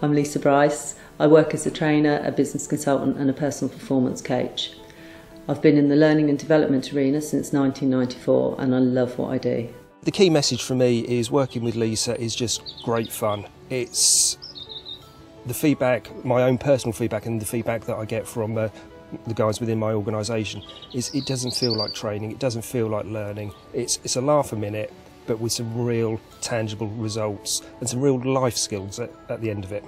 I'm Lisa Brice. I work as a trainer, a business consultant, and a personal performance coach. I've been in the learning and development arena since 1994 and I love what I do. The key message for me is working with Lisa is just great fun. It's the feedback, my own personal feedback, and the feedback that I get from uh, the guys within my organisation is it doesn't feel like training, it doesn't feel like learning. It's, it's a laugh a minute, but with some real tangible results and some real life skills at, at the end of it.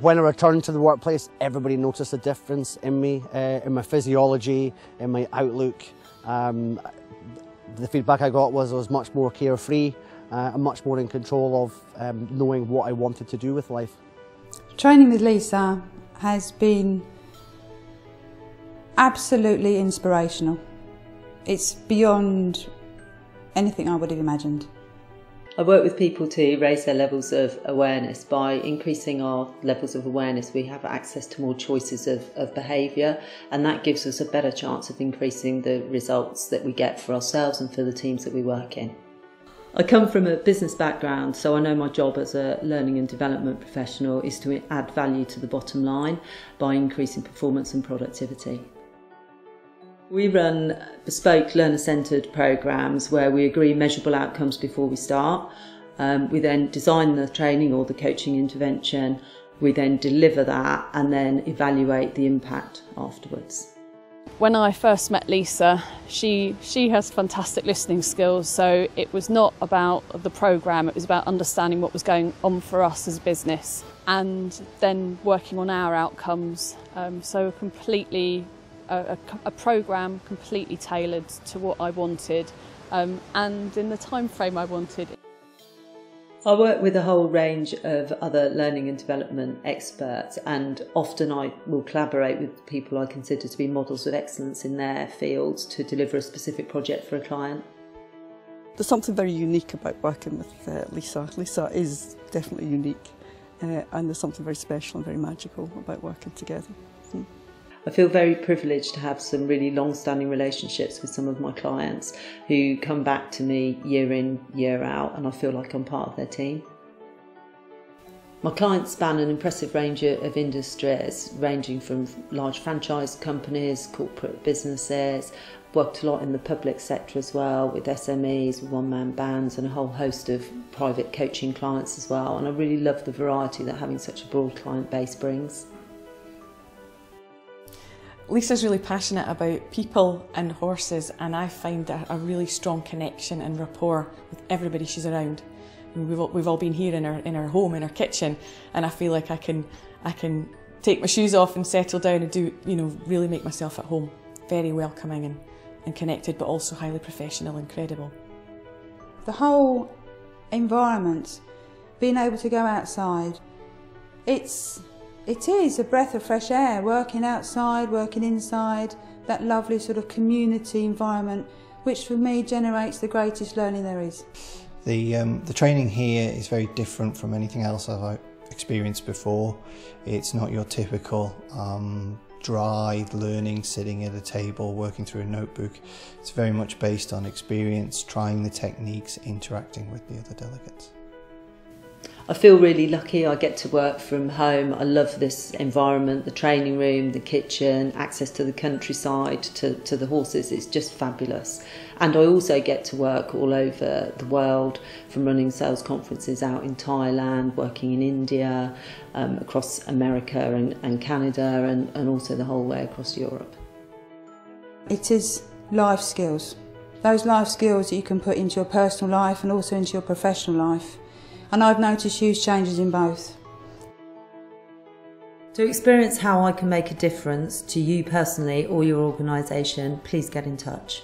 When I returned to the workplace, everybody noticed a difference in me, uh, in my physiology, in my outlook. Um, the feedback I got was I was much more carefree uh, and much more in control of um, knowing what I wanted to do with life. Training with Lisa has been absolutely inspirational. It's beyond anything I would have imagined. I work with people to raise their levels of awareness. By increasing our levels of awareness, we have access to more choices of, of behaviour, and that gives us a better chance of increasing the results that we get for ourselves and for the teams that we work in. I come from a business background, so I know my job as a learning and development professional is to add value to the bottom line by increasing performance and productivity. We run bespoke learner centred programs where we agree measurable outcomes before we start. Um, we then design the training or the coaching intervention. We then deliver that and then evaluate the impact afterwards. When I first met Lisa, she she has fantastic listening skills. So it was not about the program; it was about understanding what was going on for us as a business, and then working on our outcomes. Um, so completely a, a, a program completely tailored to what I wanted um, and in the time frame I wanted. I work with a whole range of other learning and development experts, and often I will collaborate with people I consider to be models of excellence in their fields to deliver a specific project for a client. There's something very unique about working with uh, Lisa. Lisa is definitely unique, uh, and there's something very special and very magical about working together. I feel very privileged to have some really long standing relationships with some of my clients who come back to me year in, year out, and I feel like I'm part of their team. My clients span an impressive range of industries, ranging from large franchise companies, corporate businesses, worked a lot in the public sector as well, with SMEs, one man bands, and a whole host of private coaching clients as well. And I really love the variety that having such a broad client base brings. Lisa's really passionate about people and horses, and I find a, a really strong connection and rapport with everybody she's around. We've all, we've all been here in our in our home, in our kitchen, and I feel like I can I can take my shoes off and settle down and do you know really make myself at home. Very welcoming and, and connected, but also highly professional and credible. The whole environment, being able to go outside, it's it is a breath of fresh air, working outside, working inside, that lovely sort of community environment, which for me generates the greatest learning there is. The, um, the training here is very different from anything else I've experienced before. It's not your typical um, dry learning, sitting at a table, working through a notebook. It's very much based on experience, trying the techniques, interacting with the other delegates. I feel really lucky. I get to work from home. I love this environment, the training room, the kitchen, access to the countryside, to, to the horses. It's just fabulous. And I also get to work all over the world from running sales conferences out in Thailand, working in India, um, across America and, and Canada, and, and also the whole way across Europe. It is life skills. Those life skills that you can put into your personal life and also into your professional life and I've noticed huge changes in both. To experience how I can make a difference to you personally or your organisation, please get in touch.